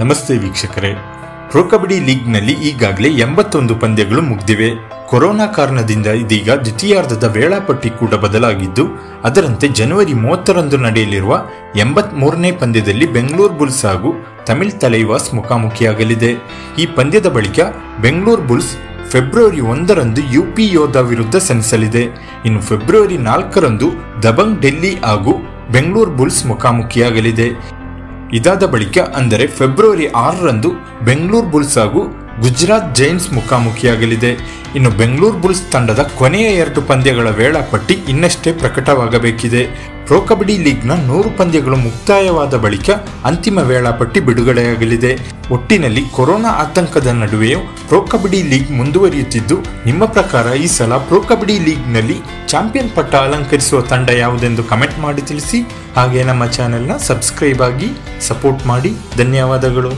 ನಮಸ್ತೆ ವೀಕ್ಷಕರೇ. ಪ್ರೊ ಕಬಡ್ಡಿ ಲೀಗ್ನಲ್ಲಿ ಈಗಾಗಲೇ ಎಂಬತ್ತೊಂದು ಪಂದ್ಯಗಳು ಮುಗಿದಿವೆ. ಕೊರೋನಾ ಕಾರಣದಿಂದ ಇದೀಗ ದ್ವಿತೀಯಾರ್ಧದ ವೇಳಾಪಟ್ಟಿ ಕೂಡ ಬದಲಾಗಿದ್ದು, ಅದರಂತೆ ಜನವರಿ ಮೂವತ್ತರಂದು ನಡೆಯಲಿರುವ ಎಂಬತ್ ಮೂರನೇ ಪಂದ್ಯದಲ್ಲಿ ಬೆಂಗಳೂರು ಬುಲ್ಸ್ ಹಾಗೂ ತಮಿಳ್ ತಲೈವಾಸ್ ಮುಖಾಮುಖಿಯಾಗಲಿದೆ. ಈ ಪಂದ್ಯದ ಬಳಿಕ ಬೆಂಗಳೂರು ಬುಲ್ಸ್ ಫೆಬ್ರವರಿ ಒಂದರಂದು ಯುಪಿ ಯೋಧ ವಿರುದ್ಧ ಸೆಣಸಲಿದೆ. ಇನ್ನು ಫೆಬ್ರವರಿ ನಾಲ್ಕರಂದು ದಬಂಗ್ ಡೆಲ್ಲಿ ಹಾಗೂ ಬೆಂಗಳೂರು ಬುಲ್ಸ್ ಮುಖಾಮುಖಿಯಾಗಲಿದೆ. ಇದಾದ ಬಳಿಕ ಅಂದರೆ ಫೆಬ್ರವರಿ ಆರರಂದು ಬೆಂಗಳೂರು ಬುಲ್ಸ್ ಹಾಗೂ ಗುಜರಾತ್ ಜೈನ್ಸ್ ಮುಖಾಮುಖಿಯಾಗಲಿದೆ. ಇನ್ನು ಬೆಂಗಳೂರು ಬುಲ್ಸ್ ತಂಡದ ಕೊನೆಯ ಎರಡು ಪಂದ್ಯಗಳ ವೇಳಾಪಟ್ಟಿ ಇನ್ನಷ್ಟೇ ಪ್ರಕಟವಾಗಬೇಕಿದೆ. ಪ್ರೊ ಕಬಡ್ಡಿ ಲೀಗ್ನ ನೂರು ಪಂದ್ಯಗಳು ಮುಕ್ತಾಯವಾದ ಬಳಿಕ ಅಂತಿಮ ವೇಳಾಪಟ್ಟಿ ಬಿಡುಗಡೆಯಾಗಲಿದೆ. ಒಟ್ಟಿನಲ್ಲಿ ಕೊರೋನಾ ಆತಂಕದ ನಡುವೆಯೂ ಪ್ರೊ ಕಬಡ್ಡಿ ಲೀಗ್ ಮುಂದುವರಿಯುತ್ತಿದ್ದು, ನಿಮ್ಮ ಪ್ರಕಾರ ಈ ಸಲ ಪ್ರೊ ಕಬಡ್ಡಿ ಲೀಗ್ನಲ್ಲಿ ಚಾಂಪಿಯನ್ ಪಟ್ಟ ಅಲಂಕರಿಸುವ ತಂಡ ಯಾವುದೆಂದು ಕಮೆಂಟ್ ಮಾಡಿ ತಿಳಿಸಿ. ಹಾಗೆ ನಮ್ಮ ಚಾನೆಲ್ನ ಸಬ್ಸ್ಕ್ರೈಬ್ ಆಗಿ ಸಪೋರ್ಟ್ ಮಾಡಿ. ಧನ್ಯವಾದಗಳು.